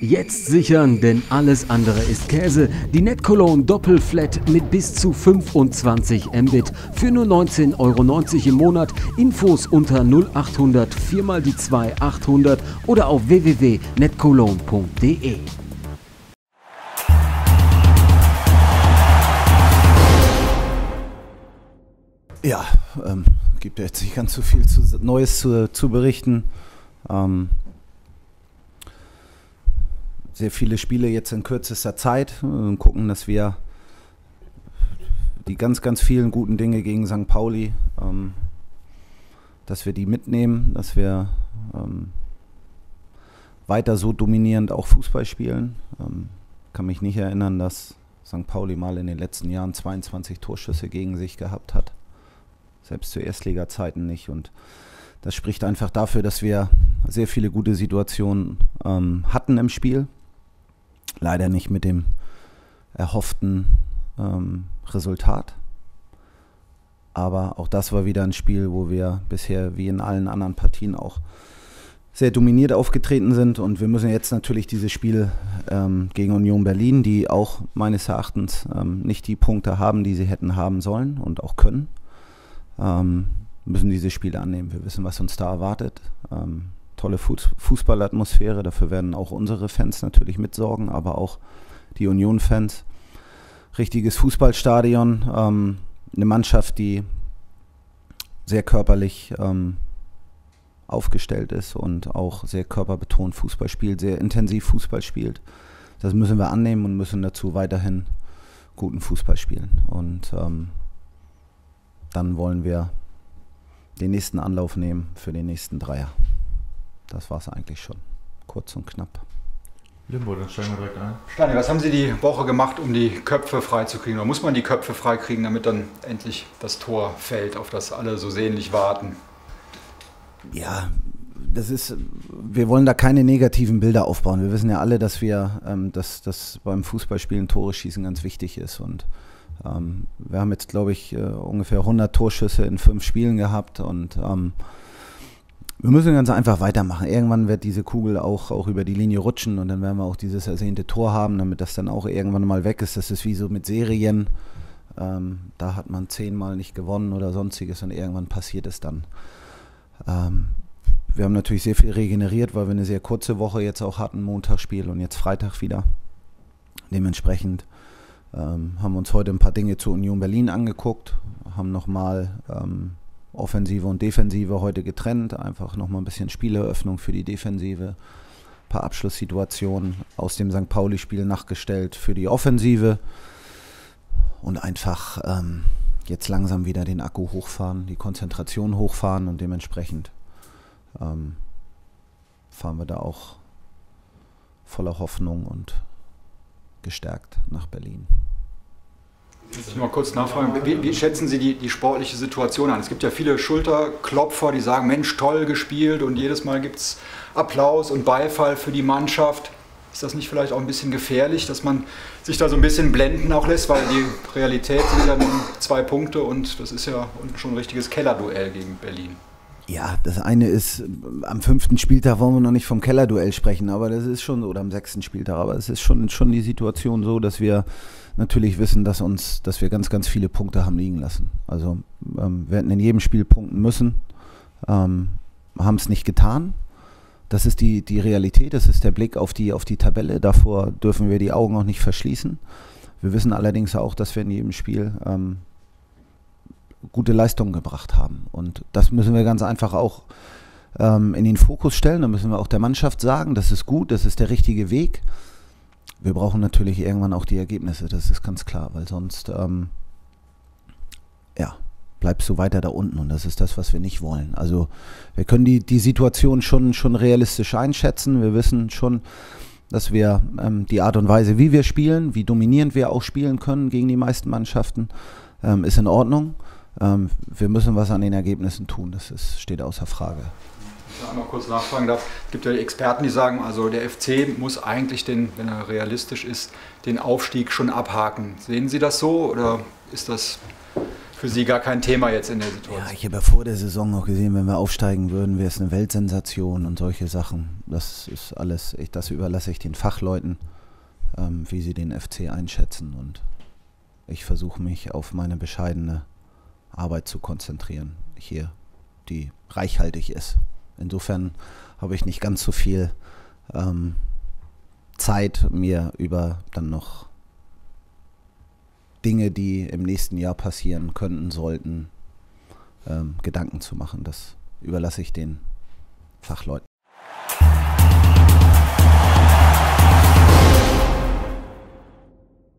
Jetzt sichern, denn alles andere ist Käse. Die NetCologne Doppelflat mit bis zu 25 Mbit für nur 19,90 Euro im Monat. Infos unter 0800 4 mal die 2 800 oder auf www.netcologne.de. Ja, ähm, gibt ja jetzt nicht ganz so viel zu, Neues zu, zu berichten. Ähm, sehr viele Spiele jetzt in kürzester Zeit und gucken, dass wir die ganz, ganz vielen guten Dinge gegen St. Pauli, ähm, dass wir die mitnehmen, dass wir ähm, weiter so dominierend auch Fußball spielen. Ähm, kann mich nicht erinnern, dass St. Pauli mal in den letzten Jahren 22 Torschüsse gegen sich gehabt hat. Selbst zu Erstliga-Zeiten nicht. Und das spricht einfach dafür, dass wir sehr viele gute Situationen ähm, hatten im Spiel Leider nicht mit dem erhofften ähm, Resultat. Aber auch das war wieder ein Spiel, wo wir bisher wie in allen anderen Partien auch sehr dominiert aufgetreten sind. Und wir müssen jetzt natürlich dieses Spiel ähm, gegen Union Berlin, die auch meines Erachtens ähm, nicht die Punkte haben, die sie hätten haben sollen und auch können, ähm, müssen diese Spiele annehmen. Wir wissen, was uns da erwartet. Tolle Fußballatmosphäre. Dafür werden auch unsere Fans natürlich mitsorgen, aber auch die Union-Fans. Richtiges Fußballstadion, ähm, eine Mannschaft, die sehr körperlich ähm, aufgestellt ist und auch sehr körperbetont Fußball spielt, sehr intensiv Fußball spielt. Das müssen wir annehmen und müssen dazu weiterhin guten Fußball spielen. Und ähm, dann wollen wir den nächsten Anlauf nehmen für den nächsten Dreier. Das war es eigentlich schon. Kurz und knapp. Limbo, dann steigen wir direkt ein. Steini, was haben Sie die Woche gemacht, um die Köpfe freizukriegen? Oder muss man die Köpfe freikriegen, damit dann endlich das Tor fällt, auf das alle so sehnlich warten? Ja, das ist, wir wollen da keine negativen Bilder aufbauen. Wir wissen ja alle, dass wir, ähm, dass, dass beim Fußballspielen Tore schießen ganz wichtig ist. Und ähm, wir haben jetzt, glaube ich, äh, ungefähr 100 Torschüsse in fünf Spielen gehabt und ähm, wir müssen ganz einfach weitermachen. Irgendwann wird diese Kugel auch, auch über die Linie rutschen und dann werden wir auch dieses ersehnte Tor haben, damit das dann auch irgendwann mal weg ist. Das ist wie so mit Serien. Ähm, da hat man zehnmal nicht gewonnen oder sonstiges und irgendwann passiert es dann. Ähm, wir haben natürlich sehr viel regeneriert, weil wir eine sehr kurze Woche jetzt auch hatten, Montagsspiel und jetzt Freitag wieder. Dementsprechend ähm, haben wir uns heute ein paar Dinge zu Union Berlin angeguckt, haben nochmal ähm, Offensive und Defensive heute getrennt. Einfach nochmal ein bisschen Spieleröffnung für die Defensive. Ein paar Abschlusssituationen aus dem St. Pauli-Spiel nachgestellt für die Offensive. Und einfach ähm, jetzt langsam wieder den Akku hochfahren, die Konzentration hochfahren und dementsprechend ähm, fahren wir da auch voller Hoffnung und gestärkt nach Berlin. Ich mal kurz nachfragen, wie, wie schätzen Sie die, die, sportliche Situation an? Es gibt ja viele Schulterklopfer, die sagen, Mensch, toll gespielt und jedes Mal gibt es Applaus und Beifall für die Mannschaft. Ist das nicht vielleicht auch ein bisschen gefährlich, dass man sich da so ein bisschen blenden auch lässt, weil die Realität sind ja nur zwei Punkte und das ist ja schon ein richtiges Kellerduell gegen Berlin. Ja, das eine ist, am fünften Spieltag wollen wir noch nicht vom Kellerduell sprechen, aber das ist schon, oder am sechsten Spieltag, aber es ist schon, schon die Situation so, dass wir natürlich wissen, dass uns, dass wir ganz, ganz viele Punkte haben liegen lassen. Also ähm, wir hätten in jedem Spiel punkten müssen, ähm, haben es nicht getan. Das ist die, die Realität, das ist der Blick auf die, auf die Tabelle. Davor dürfen wir die Augen auch nicht verschließen. Wir wissen allerdings auch, dass wir in jedem Spiel ähm, gute Leistungen gebracht haben. Und das müssen wir ganz einfach auch ähm, in den Fokus stellen. Da müssen wir auch der Mannschaft sagen, das ist gut, das ist der richtige Weg. Wir brauchen natürlich irgendwann auch die Ergebnisse, das ist ganz klar, weil sonst ähm, ja, bleibst du weiter da unten und das ist das, was wir nicht wollen. Also wir können die, die Situation schon, schon realistisch einschätzen. Wir wissen schon, dass wir ähm, die Art und Weise, wie wir spielen, wie dominierend wir auch spielen können gegen die meisten Mannschaften, ähm, ist in Ordnung. Ähm, wir müssen was an den Ergebnissen tun, das ist, steht außer Frage. Ich einmal kurz nachfragen darf. Es gibt ja Experten, die sagen, also der FC muss eigentlich, den, wenn er realistisch ist, den Aufstieg schon abhaken. Sehen Sie das so oder ist das für Sie gar kein Thema jetzt in der Situation. Ja, ich habe ja vor der Saison noch gesehen, wenn wir aufsteigen würden, wäre es eine Weltsensation und solche Sachen. Das ist alles, ich, das überlasse ich den Fachleuten, ähm, wie sie den FC einschätzen. Und ich versuche mich auf meine bescheidene Arbeit zu konzentrieren, hier, die reichhaltig ist. Insofern habe ich nicht ganz so viel ähm, Zeit, mir über dann noch Dinge, die im nächsten Jahr passieren könnten, sollten, ähm, Gedanken zu machen. Das überlasse ich den Fachleuten.